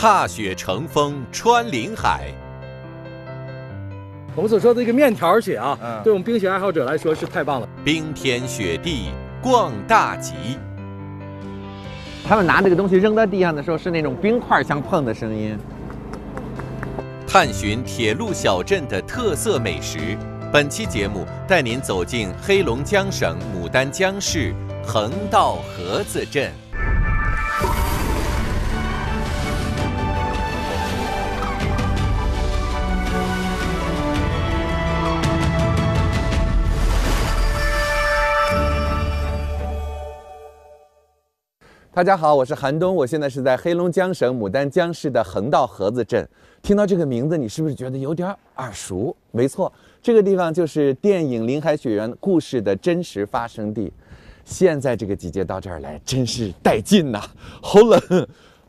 踏雪乘风穿林海。我们所说的这个面条雪啊，嗯对我们冰雪爱好者来说是太棒了。冰天雪地逛大集，他们拿这个东西扔到地上的时候，是那种冰块相碰的声音。探寻铁路小镇的特色美食。本期节目带您走进黑龙江省牡丹江市横道河子镇。大家好，我是韩东，我现在是在黑龙江省牡丹江市的横道河子镇。听到这个名字，你是不是觉得有点耳熟？没错，这个地方就是电影《林海雪原》故事的真实发生地。现在这个季节到这儿来，真是带劲呐、好冷，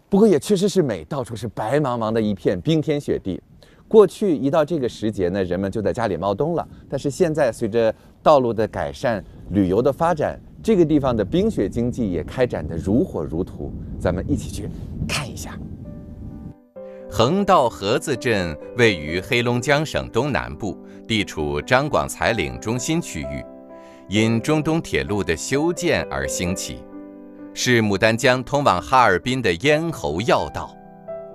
不过也确实是美，到处是白茫茫的一片冰天雪地。过去一到这个时节呢，人们就在家里冒冬了。但是现在随着道路的改善、旅游的发展，这个地方的冰雪经济也开展得如火如荼。咱们一起去看一下。横道河子镇位于黑龙江省东南部，地处张广才岭中心区域，因中东铁路的修建而兴起，是牡丹江通往哈尔滨的咽喉要道。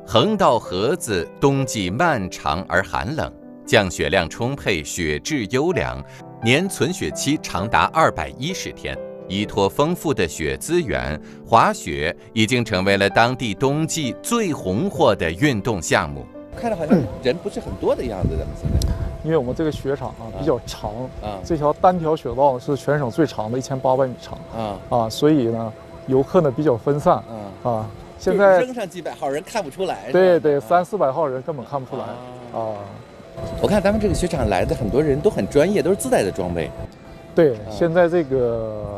横道河子冬季漫长而寒冷，降雪量充沛，雪质优良，年存雪期长达二百一十天。依托丰富的雪资源，滑雪已经成为了当地冬季最红火的运动项目。看着好像人不是很多的样子，咱们现在因为我们这个雪场啊比较长，啊这条单条雪道是全省最长的，一千八百米长啊啊，所以呢，游客呢比较分散啊，啊。现在扔上几百号人看不出来。对对，三四百号人根本看不出来啊啊。我看咱们这个雪场来的很多人都很专业，都是自带的装备。对，现在这个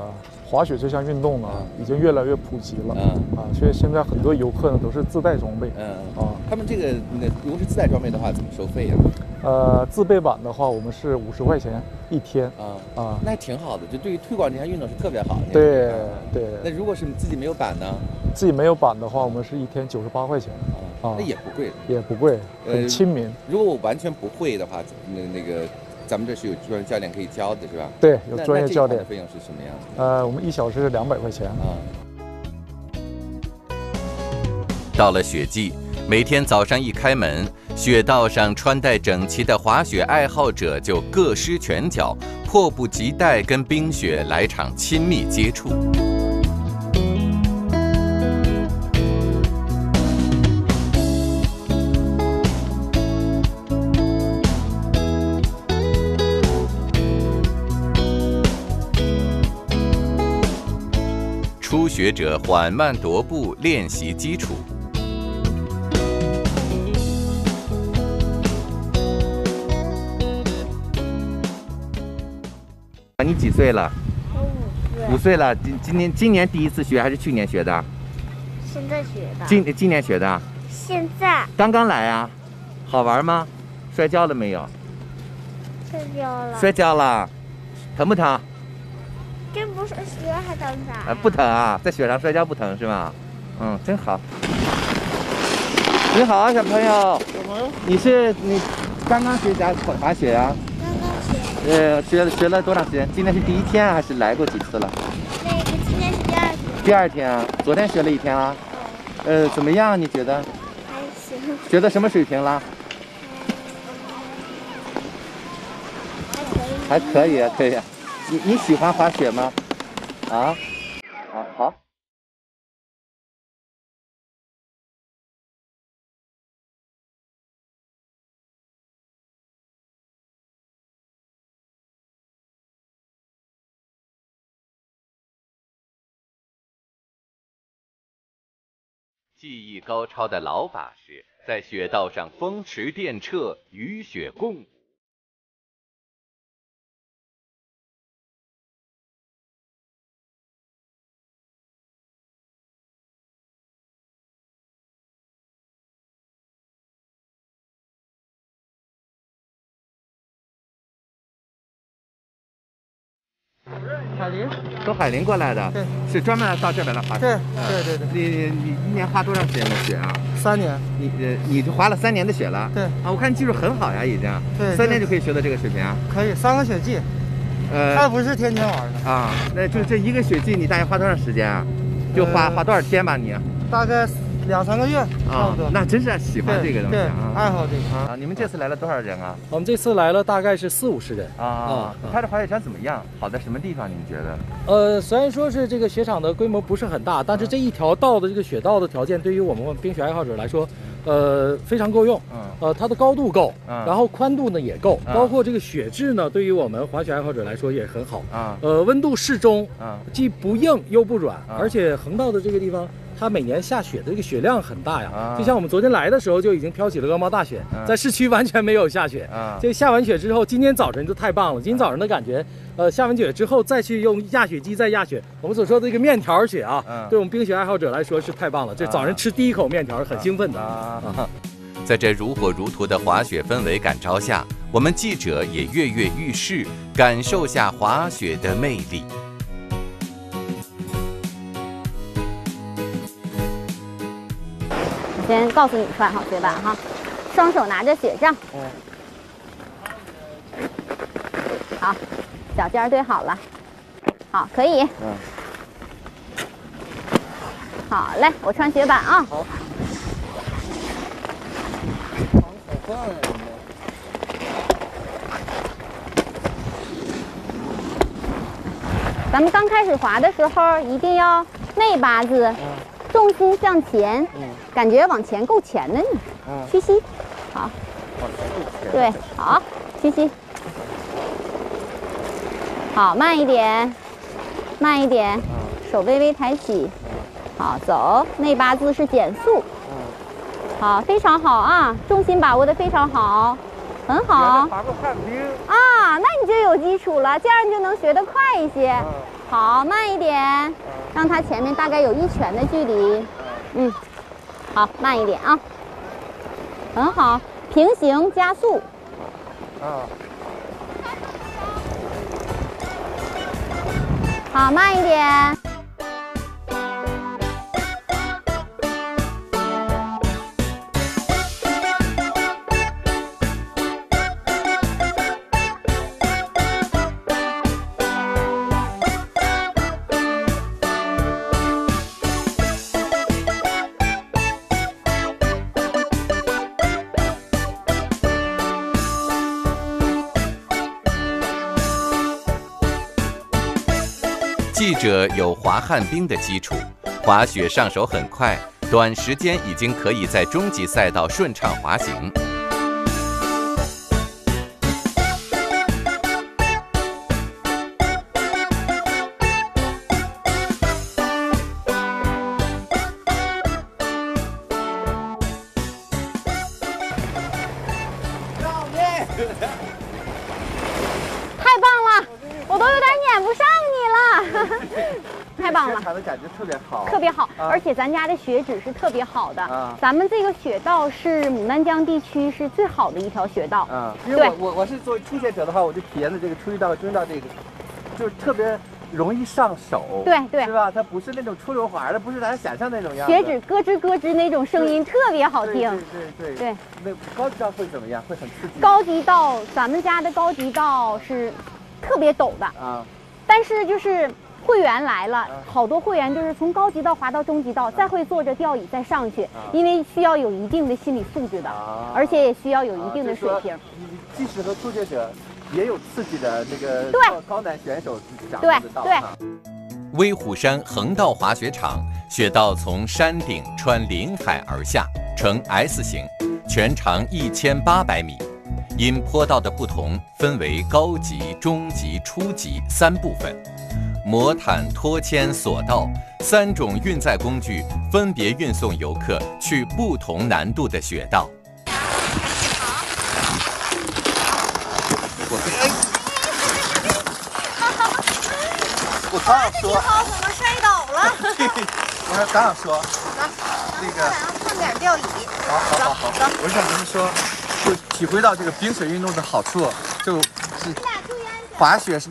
滑雪这项运动呢，已经越来越普及了嗯啊，所以现在很多游客呢都是自带装备嗯啊。他们这个那如果是自带装备的话，怎么收费呀？呃，自备版的话，我们是五十块钱一天啊啊。那还挺好的，就对于推广这项运动是特别好的。对对，那如果是你自己没有板呢？自己没有板的话，我们是一天九十八块钱啊那也不贵。也不贵，呃很亲民。如果我完全不会的话，那那个咱们这是有专业教练可以教的，是吧？对，有专业教练。费用是什么样子？呃，我们一小时是两百块钱。啊，到了雪季，每天早上一开门，雪道上穿戴整齐的滑雪爱好者就各施拳脚，迫不及待跟冰雪来场亲密接触。初学者缓慢踱步，练习基础。你几岁了？我五岁，五岁了。今今年今年第一次学还是去年学的？现在学的。今今年学的？现在刚刚来啊？好玩吗？摔跤了没有？摔跤了。摔跤了，疼不疼？这不是雪还疼啥？啊，不疼啊，在雪上摔跤不疼是吗？嗯，真好。你好啊，小朋友。你是你刚刚学滑滑雪呀、刚刚学。呃，学了学了多长时间？今天是第一天啊，还是来过几次了？那个今天是第二天。第二天啊，昨天学了一天啊。呃，怎么样？你觉得？还行，学到什么水平了？还可以。还可以啊，可以啊。你你喜欢滑雪吗？啊？啊，好。技艺高超的老法师在雪道上风驰电掣，与雪共舞。海林，从海林过来的，对，是专门到这边来滑雪。对对对对，你你一年滑多长时间的雪啊？三年，你呃，你就滑了三年的雪了？对啊，我看你技术很好呀，已经。对三年就可以学到这个水平啊？可以三个雪季，呃，他不是天天玩的。啊，那就这一个雪季，你大概花多长时间啊？就花呃花多少天吧你？大概两三个月，差不多。那真是喜欢这个东西对，啊。爱好这个。啊，你们这次来了多少人啊？我们这次来了大概是四五十人。啊啊，它这滑雪场怎么样？好在什么地方？你们觉得？呃，虽然说是这个雪场的规模不是很大，但是这一条道的这个雪道的条件，对于我们冰雪爱好者来说，呃，非常够用。嗯呃，它的高度够，嗯然后宽度呢也够，嗯包括这个雪质呢，对于我们滑雪爱好者来说也很好。啊呃，温度适中，啊既不硬又不软，啊而且横道的这个地方，它每年下雪的这个雪量很大呀。啊就像我们昨天来的时候就已经飘起了鹅毛大雪，啊在市区完全没有下雪。啊这下完雪之后，今天早晨就太棒了。今天早晨的感觉，呃，下完雪之后再去用压雪机再压雪，我们所说的这个面条雪啊，嗯对我们冰雪爱好者来说是太棒了。这早晨吃第一口面条很兴奋的。啊！在这如火如荼的滑雪氛围感召下，我们记者也跃跃欲试，感受下滑雪的魅力。先告诉你穿好雪板哈，双手拿着雪杖。好，脚尖儿对好了，好，可以。好嘞，我穿雪板啊。咱们刚开始滑的时候，一定要内八字，重心向前，感觉往前够前的你，屈膝，好，对，好，屈膝，好，慢一点，慢一点，手微微抬起，好，走，内八字是减速，好，非常好啊，重心把握的非常好，很好。滑过旱冰。啊，那你就有基础了，这样你就能学得快一些。好，慢一点，让它前面大概有一拳的距离。嗯，好，慢一点啊，很好，平行加速。啊好，慢一点。者有滑旱冰的基础，滑雪上手很快，短时间已经可以在中级赛道顺畅滑行。且咱家的雪质是特别好的。啊咱们这个雪道是牡丹江地区是最好的一条雪道。啊，因为对我我我是作为初学者的话，我就体验了这个初一道、中一道这个，就是特别容易上手，对对是吧？它不是那种出溜滑的，不是咱想象那种样子。雪纸咯吱咯吱那种声音特别好对听。对对对对，那高级道会怎么样？会很刺激。高级道，咱们家的高级道是特别陡的，啊但是就是会员来了，好多会员就是从高级道滑到中级道，再会坐着吊椅再上去，因为需要有一定的心理素质的，啊。而且也需要有一定的水平。你即使和初学者也有刺激的那个对。高高难选手掌对握得到对。啊。威虎山横道滑雪场，雪道从山顶穿林海而下，呈 S 型，全长一千八百米。因坡道的不同，分为高级、中级、初级三部分。魔毯、拖牵、索道三种运载工具，分别运送游客去不同难度的雪道。我刚想说，好，怎么摔倒了？我还刚想说，那个放点吊椅。好好好好，我想跟你说，就体会到这个冰雪运动的好处，就是滑雪是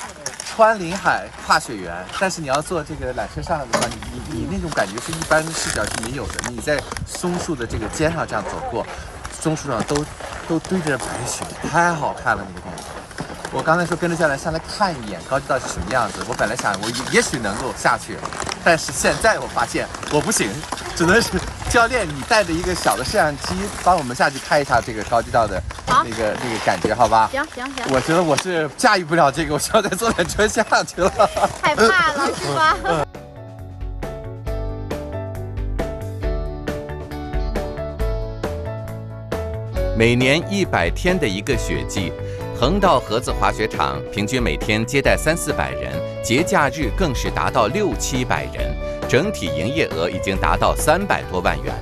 穿林海跨雪原，但是你要坐这个缆车上来的话，你你你那种感觉是一般的视角是没有的。你在松树的这个尖上这样走过，松树上都都堆着白雪，太好看了那个感觉。我刚才说跟着教练上来看一眼高级道是什么样子，我本来想我也也许能够下去，但是现在我发现我不行，只能是教练你带着一个小的摄像机帮我们下去拍一下这个高级道的好那个那个感觉，好吧？行行行，我觉得我是驾驭不了这个，我需要再坐缆车下去了。害怕了是吧？每年一百天的一个雪季，横道河子滑雪场平均每天接待三四百人，节假日更是达到六七百人，整体营业额已经达到三百多万元。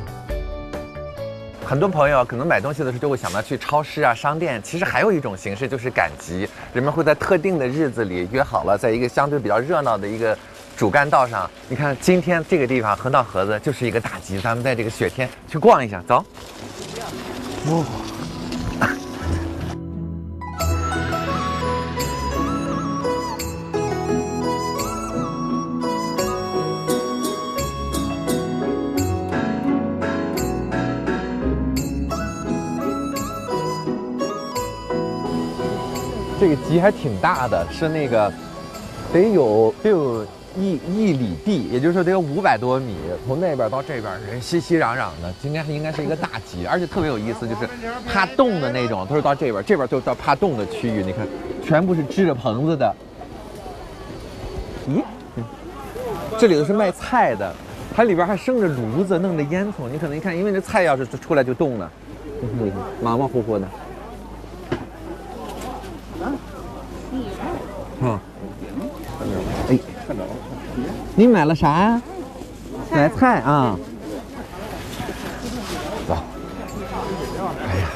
很多朋友可能买东西的时候就会想到去超市啊、商店。其实还有一种形式就是赶集，人们会在特定的日子里约好了，在一个相对比较热闹的一个主干道上。你看今天这个地方横道河子就是一个大集，咱们在这个雪天去逛一下，走。哦。集还挺大的，是那个得有得有一一里地，也就是说得有五百多米，从那边到这边人熙熙攘攘的，今天应该是一个大集，而且特别有意思，就是怕冻的那种，都是到这边，这边就到怕冻的区域，你看，全部是支着棚子的。咦，这里头是卖菜的，它里边还生着炉子，弄着烟囱，你可能一看，因为这菜要是出来就冻了，马马虎虎的。你买了啥呀？买菜啊。走。哎呀，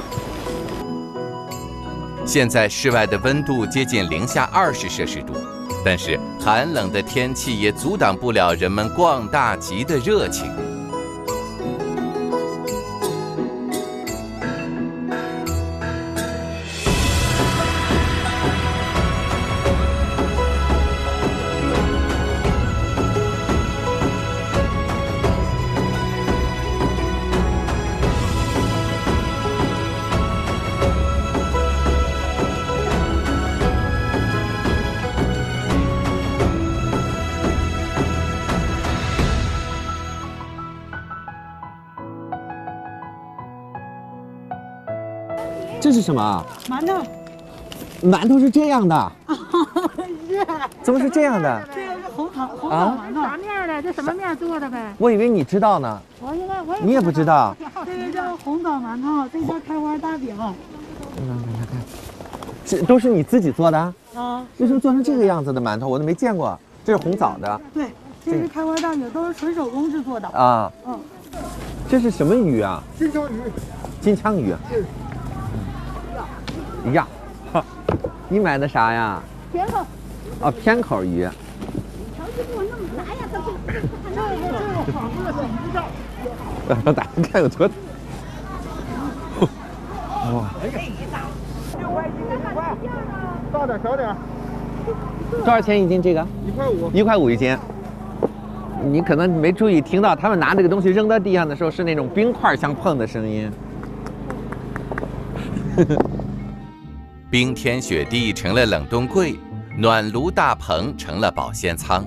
现在室外的温度接近零下二十摄氏度，但是寒冷的天气也阻挡不了人们逛大集的热情。是什么？馒头，馒头是这样的，是，怎么是这样的？这个是红糖红枣啊馒头，啥面的？这什么面做的呗？我以为你知道呢。我现在我也你也不知道。这个叫红枣馒头，这叫开花大饼。这都是你自己做的？啊，为什么做成这个样子的馒头？我都没见过。这是红枣的对，这是开花大饼，都是纯手工制作的。啊。嗯，这是什么鱼啊？金枪鱼。金枪鱼。呀，哈，你买的啥呀？甜口。啊，偏口鱼。这个这个好多小鱼照。让大家看有多。哇，六块一斤，五块，大点小点。多少钱一斤？这个？一块五。一块五一斤。你可能没注意听到他们拿这个东西扔到地上的时候是那种冰块相碰的声音。冰天雪地成了冷冻柜，暖炉大棚成了保鲜仓。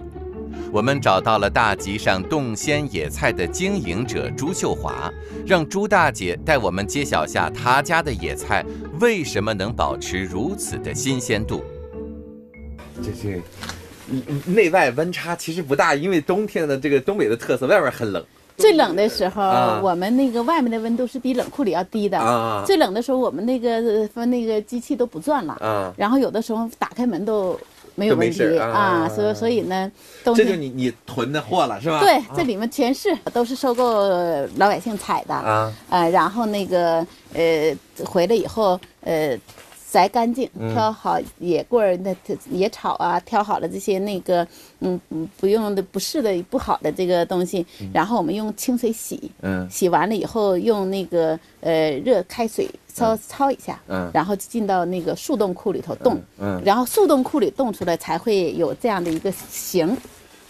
我们找到了大集上冻鲜野菜的经营者朱秀华，让朱大姐带我们揭晓下她家的野菜为什么能保持如此的新鲜度。这是内外温差其实不大，因为冬天的这个东北的特色，外面很冷。最冷的时候，啊。我们那个外面的温度是比冷库里要低的。啊。最冷的时候，我们那个呃那个机器都不转了。啊。然后有的时候打开门都没有问题啊。啊，所以所以呢，都这就你你囤的货了是吧？对，这里面全是都是收购老百姓采的。啊。呃，然后那个呃回来以后呃摘干净，嗯。挑好野棍儿、那野草啊，挑好了这些那个嗯嗯不用的不是的不好的这个东西，然后我们用清水洗，嗯。洗完了以后用那个呃热开水焯焯一下，嗯。然后进到那个速冻库里头冻，嗯。然后速冻库里冻出来才会有这样的一个形。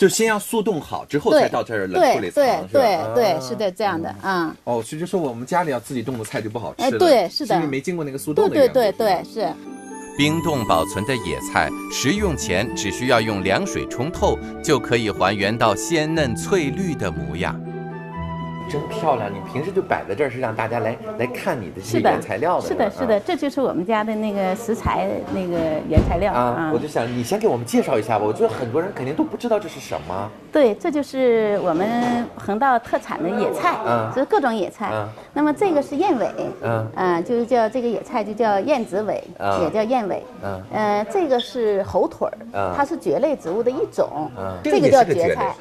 就先要速冻好之后对再到这儿冷对库里藏，对是吧对是的，这样的啊。哦，所以就说我们家里要自己冻的菜就不好吃哎了，对是的因为没经过那个速冻对对对对，是。冰冻保存的野菜，食用前只需要用凉水冲透，就可以还原到鲜嫩翠绿的模样。真漂亮！你平时就摆在这儿，是让大家来来看你的这些原材料的，是的，是的，这就是我们家的那个食材那个原材料啊，我就想你先给我们介绍一下吧。我觉得很多人肯定都不知道这是什么。对，这就是我们横道特产的野菜，嗯这是各种野菜。嗯那么这个是燕尾，嗯啊，就是叫这个野菜就叫燕子尾，嗯也叫燕尾。嗯呃，这个是猴腿儿，嗯它是蕨类植物的一种，嗯这个叫蕨菜。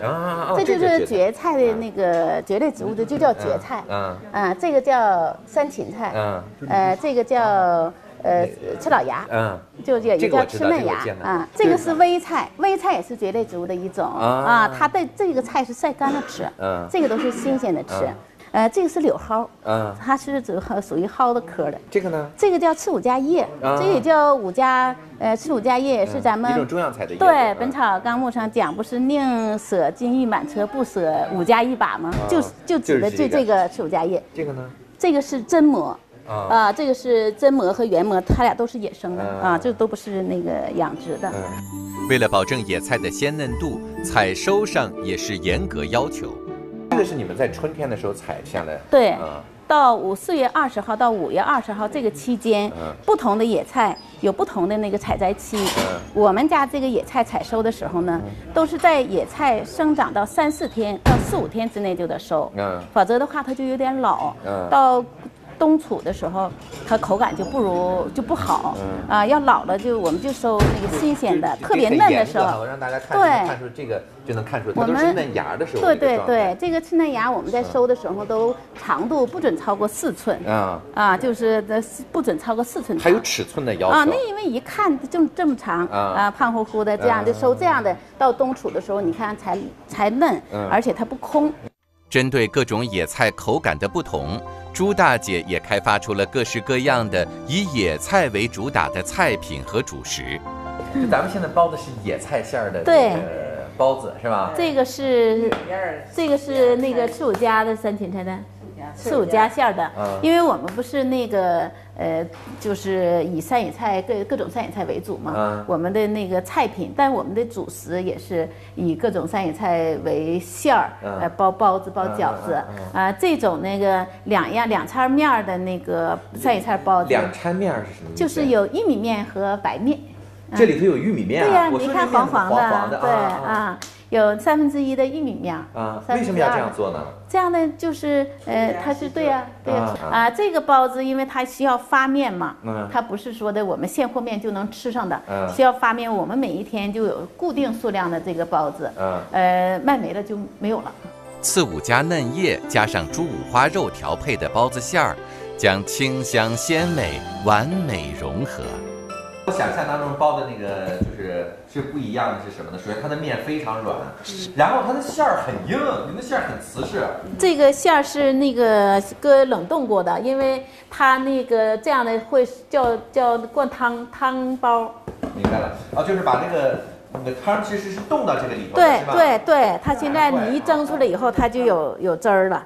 这就是蕨蕨菜的那个蕨类植物的就叫蕨菜。嗯啊，这个叫山芹菜。嗯呃，这个叫呃吃老芽。嗯就也也叫吃嫩芽啊，这个是微菜，微菜也是蕨类植物的一种啊啊，它的这个菜是晒干了吃，嗯这个都是新鲜的吃嗯，呃，这个是柳蒿，嗯，它是属属于蒿的科的，这个呢？这个叫刺五加叶，啊这也叫五加，呃，刺五加叶也是咱们一种中药材的叶对嗯《本草纲目》上讲，不是宁舍金玉满车，不舍五加一把吗？就就指的就这个就这个赤五加叶，这个呢？这个是真蘑。啊啊，这个是真蘑和原蘑，它俩都是野生的嗯啊，这都不是那个养殖的。为了保证野菜的鲜嫩度，采收上也是严格要求。这个是你们在春天的时候采下来，对嗯到五四月二十号到五月二十号这个期间，嗯。不同的野菜有不同的那个采摘期。我们家这个野菜采收的时候呢，都是在野菜生长到三四天到四五天之内就得收，嗯。否则的话它就有点老。嗯。到冬储的时候，它口感就不如就不好。啊，要老了就我们就收那个新鲜的，特别嫩的时候我。让大家看，对这个就能看出它我们都是嫩芽的时候对对对，这个吃嫩芽我们在收的时候都长度不准超过四寸。啊，啊，就是的，不准超过四寸长。还有尺寸的要求啊，那因为一看就这么长啊啊，胖乎乎的，这样就收这样的，到冬储的时候，你看才才嫩嗯，而且它不空。针对各种野菜口感的不同，朱大姐也开发出了各式各样的以野菜为主打的菜品和主食。就咱们现在包的是野菜馅儿的包子是吧？这个是这个是那个是我家的三芹菜蛋，赤五家馅儿的嗯，因为我们不是那个呃，就是以山野菜各各种山野菜为主嘛嗯，我们的那个菜品，但我们的主食也是以各种山野菜为馅儿，嗯。呃，包包子、包饺子啊，这种那个两样两掺面儿的那个山野菜包子，两掺面儿是什么？就是有玉米面和白面。这里头有玉米面啊？对呀、我你看黄黄的，对啊有三分之一的玉米面儿啊，为什么要这样做呢？这样呢，就是呃，它是对呀、对呀、啊啊。啊，这个包子因为它需要发面嘛，嗯它不是说的我们现和面就能吃上的，嗯。需要发面，我们每一天就有固定数量的这个包子，嗯。呃，卖没了就没有了。刺五加嫩叶加上猪五花肉调配的包子馅儿，将清香鲜美完美融合。我想象当中包的那个就是是不一样的是什么呢？首先它的面非常软，然后它的馅儿很硬，你们的馅儿很瓷实。这个馅儿是那个搁冷冻过的，因为它那个这样的会叫叫灌汤汤包。明白了，哦，就是把那个那个汤其实是冻到这个里头，对？对对，它现在你一蒸出来以后，它就有有汁儿了。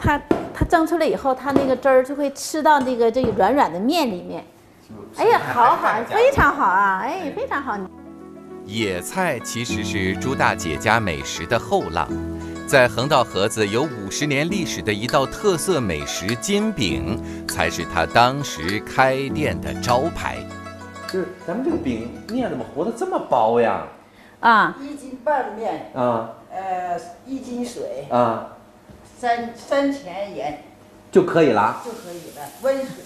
它它蒸出来以后，它那个汁儿就会吃到那个这个软软的面里面。哎呀，好好，非常好啊！哎，非常好。野菜其实是朱大姐家美食的后浪，在横道河子有五十年历史的一道特色美食煎饼，才是她当时开店的招牌。就是咱们这个饼面怎么和的这么薄呀？啊，一斤半面，啊呃，一斤水，啊，三三钱盐就可以了。就可以了，温水。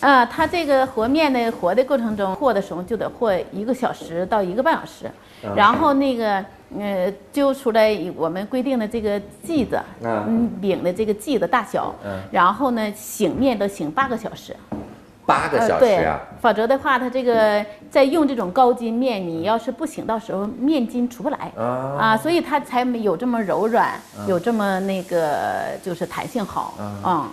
啊，它这个和面呢，和的过程中和的时候就得和一个小时到一个半小时，嗯。然后那个呃揪出来我们规定的这个剂子，嗯。嗯，饼的这个剂子大小，嗯。然后呢醒面都醒八个小时，八个小时呃对啊！，否则的话，它这个在用这种高筋面，你要是不醒到时候，面筋出不来啊。啊，所以它才没有这么柔软，嗯。有这么那个就是弹性好，嗯。嗯。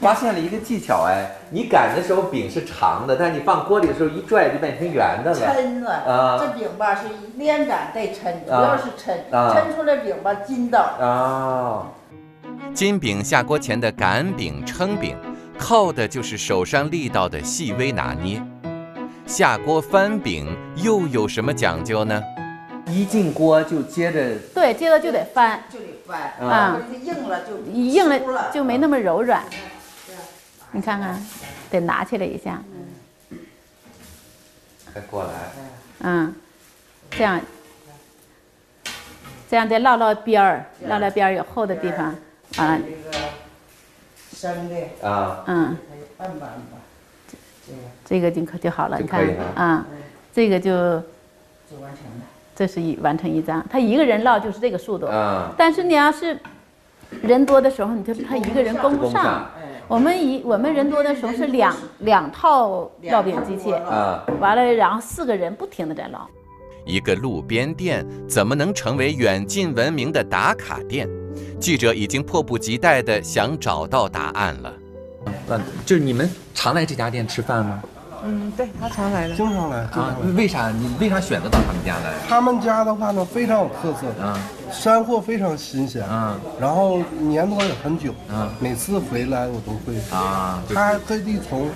发现了一个技巧哎，你擀的时候饼是长的，但是你放锅里的时候一拽就变成圆的了。抻了，啊这饼吧是连擀带抻，主啊要是抻，啊抻出来饼吧筋道。啊，金饼下锅前的擀饼、称饼，靠的就是手上力道的细微拿捏。下锅翻饼又有什么讲究呢？一进锅就接着对，接着就得翻，就得翻，啊硬了就一硬了就没那么柔软。你看看，得拿起来一下，再过来。嗯，这样，这样再烙烙边儿，烙烙边儿有厚的地方，完了，这个生的，啊，嗯，这这个就可就好了。就你看可以了啊，这个就就完成了。这是一完成一张，他一个人烙就是这个速度。啊。但是你要是人多的时候，你就他一个人供不上。供不上。我们一我们人多的时候是两两套烙饼机器，啊，完了然后四个人不停的在烙。一个路边店怎么能成为远近闻名的打卡店？记者已经迫不及待地想找到答案了。那就是你们常来这家店吃饭吗？嗯，对他常来的。经常来，经常啊来。，为啥你为啥选择到他们家来？他们家的话呢，非常有特色，啊山货非常新鲜，啊然后年头也很久，啊每次回来我都会。啊，他还特地从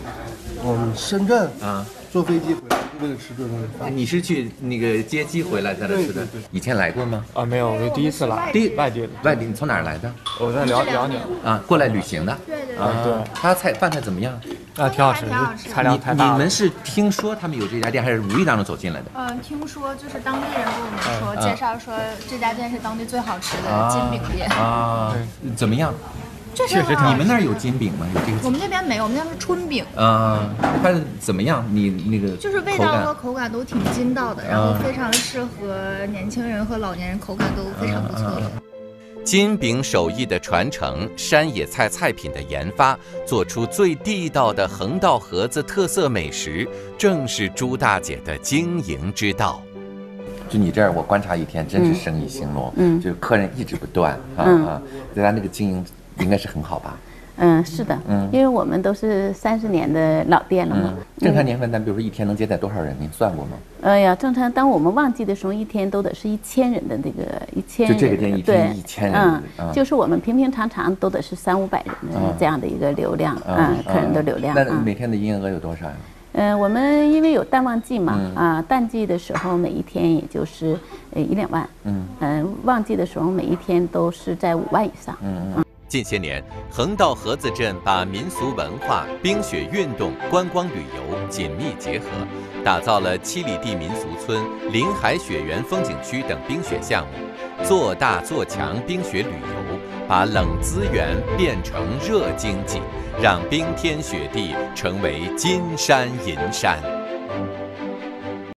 嗯深圳啊，坐飞机回来，就为了吃这顿饭。你是去那个接机回来在这吃的？以前来过吗？啊，没有，我是第一次来，第外地的，外地，你从哪儿来的？我在辽辽宁，啊，过来旅行的。对对啊，对他菜饭菜怎么样？啊，挺好吃，挺好吃材料你太大了。你们是听说他们有这家店，还是无意当中走进来的？嗯，听说就是当地人跟我们说，啊介绍说这家店是当地最好吃的煎饼店。啊，怎么样？确实你们那儿有金饼吗？有这个？我们那边没有，我们那边是春饼，啊，它怎么样？你那个就是味道和口感都挺筋道的，然后非常适合年轻人和老年人，口感都非常不错的。金饼手艺的传承，山野菜菜品的研发，做出最地道的横道盒子特色美食，正是朱大姐的经营之道。就你这儿，我观察一天，真是生意兴隆，嗯就客人一直不断啊嗯啊，在他那个经营应该是很好吧？嗯，是的，嗯因为我们都是三十年的老店了嘛嗯。，正常年份，咱比如说一天能接待多少人？您算过吗？哎呀，正常，当我们旺季的时候，一天都得是一千人的那个一千就这个店一对天1000人嗯啊，就是我们平平常常都得是三五百人的啊这样的一个流量，啊嗯，客人的流量那啊。每天的营业额有多少呀？嗯，我们因为有淡旺季嘛，嗯啊，淡季的时候每一天也就是呃一两万，嗯嗯，旺季的时候每一天都是在五万以上。嗯嗯。近些年，横道河子镇把民俗文化、冰雪运动、观光旅游紧密结合，打造了七里地民俗村、临海雪原风景区等冰雪项目，做大做强冰雪旅游，把冷资源变成热经济，让冰天雪地成为金山银山。